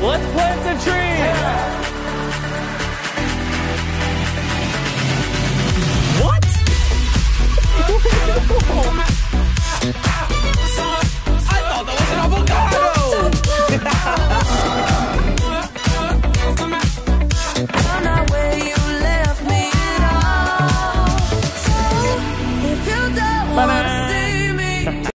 Let's plant the tree. Yeah. What?